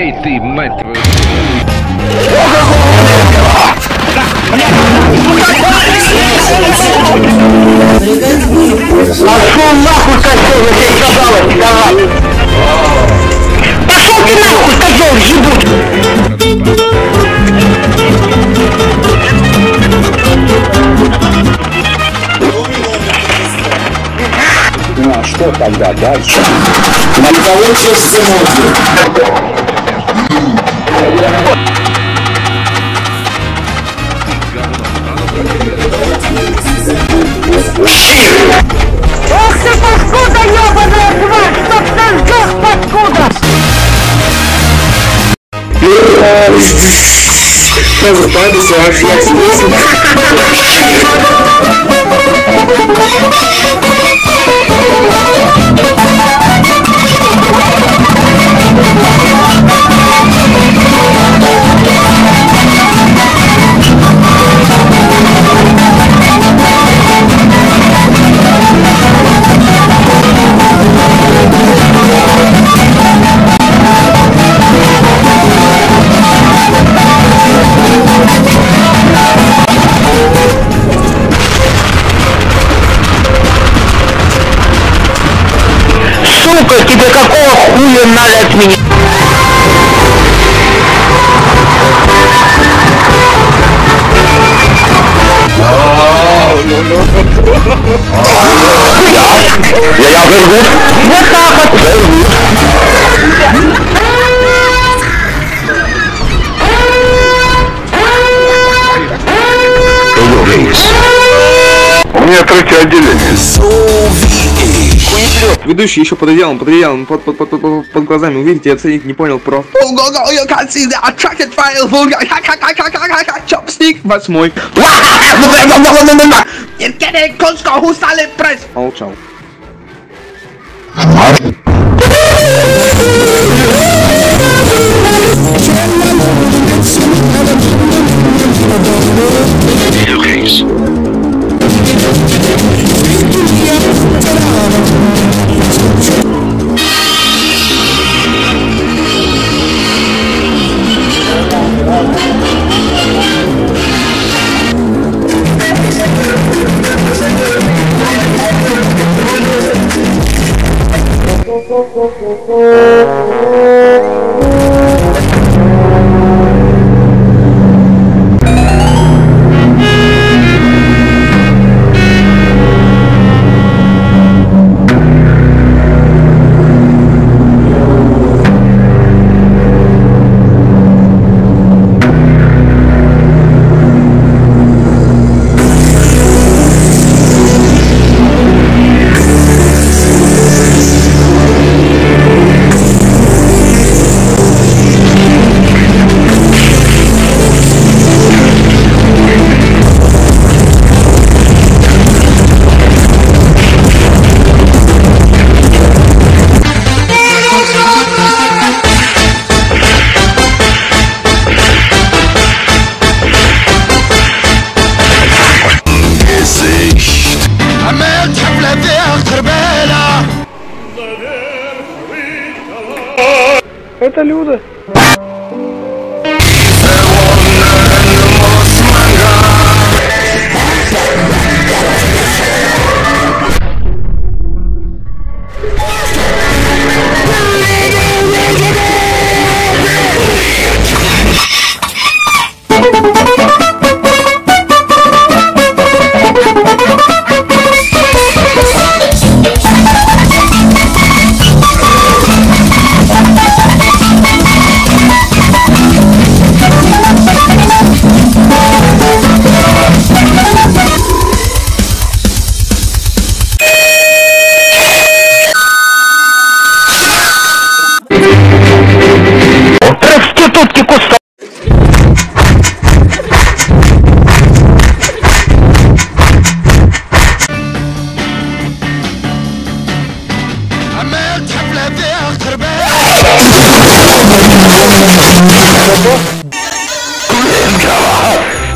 Эй, ты, мать твою. Пошел нахуй, козел, я тебе сказала, пидорас! Пошел ты нахуй, козел, ебучий! Ну а что тогда дальше? На кого сейчас смотрит? Resultados eu acho que Сука, Третье отделение. Ведущий еще под одеялом, под одеялом, под, под, под, под, под глазами. Увидите, оценить не понял про... Chopstick. Восьмой. Конско, Хусали Куста!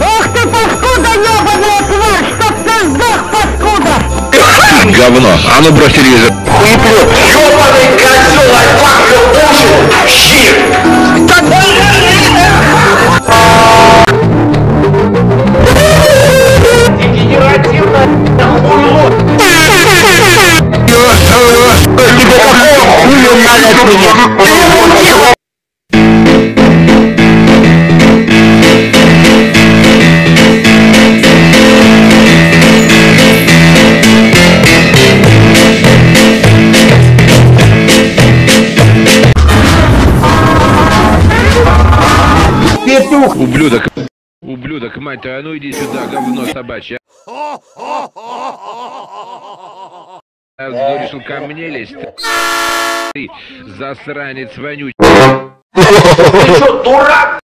Ох ты паскуда, ебаная тварь! Чтоб ты сдох, паскуда! Говно. А ну брось телевизор. Хуеплет! Ёбаный козел, альпака, ужин! Щит! Тебе какого хуя надо от меня? Ты! Ублюдок! Ублюдок, мать твою, а ну иди сюда, говно собачье. А решил ко мне лезть? Ты засранец вонючий. Ты что, дурак?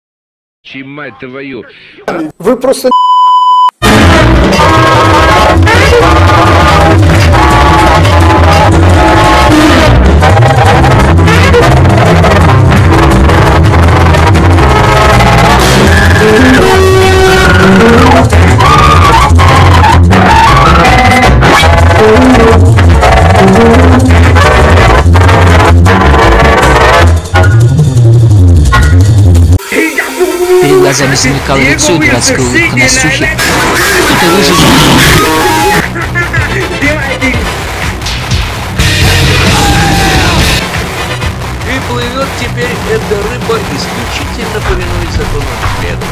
Чьи мать твою? Вы просто... Перед глазами замелькало лицо и дурацкая улыбка Настюхи. Кто-то выжил. И плывет теперь эта рыба исключительно повинуясь закону следа.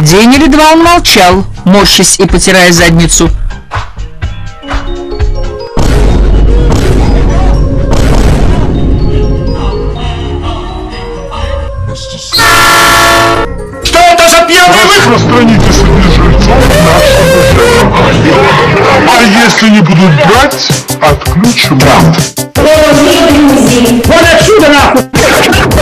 День или два он молчал, морщась и потирая задницу. Если не будут брать, отключим газ. Вон отсюда нахуй!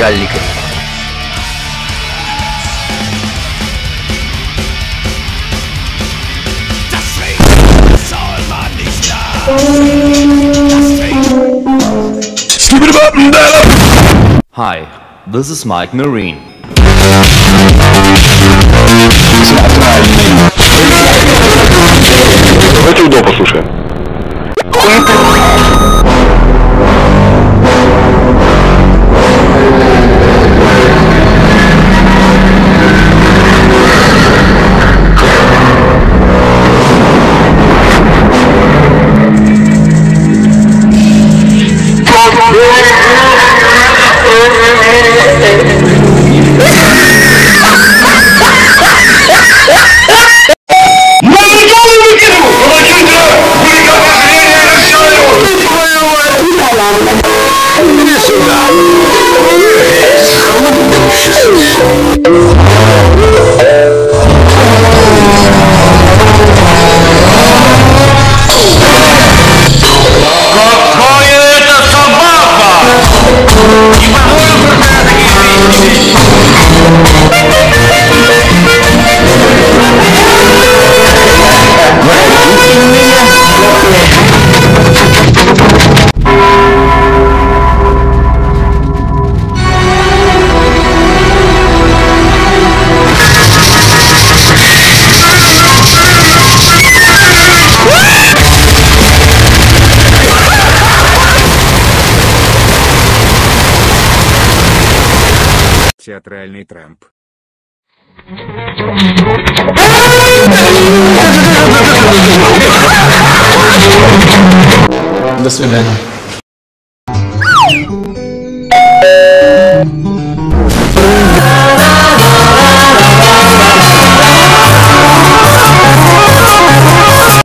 начальника. Hi, this is Mike Marine. Давайте удобно послушаем. Театральный Трамп. До свидания.